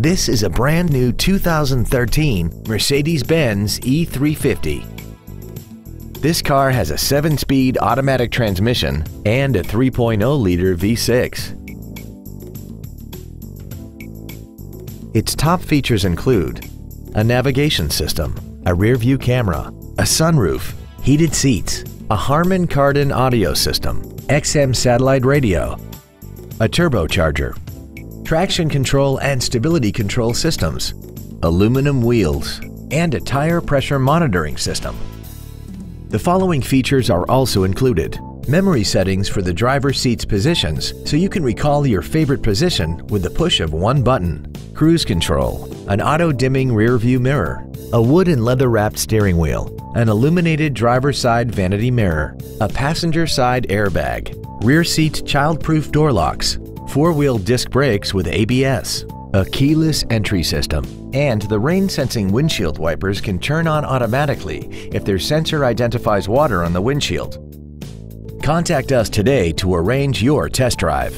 This is a brand new 2013 Mercedes-Benz E350. This car has a 7-speed automatic transmission and a 3.0-liter V6. Its top features include a navigation system, a rear-view camera, a sunroof, heated seats, a Harman Kardon audio system, XM satellite radio, a turbocharger, traction control and stability control systems, aluminum wheels, and a tire pressure monitoring system. The following features are also included. Memory settings for the driver's seat's positions so you can recall your favorite position with the push of one button. Cruise control, an auto-dimming rear view mirror, a wood and leather wrapped steering wheel, an illuminated driver's side vanity mirror, a passenger side airbag, rear seat child-proof door locks, four-wheel disc brakes with ABS, a keyless entry system, and the rain-sensing windshield wipers can turn on automatically if their sensor identifies water on the windshield. Contact us today to arrange your test drive.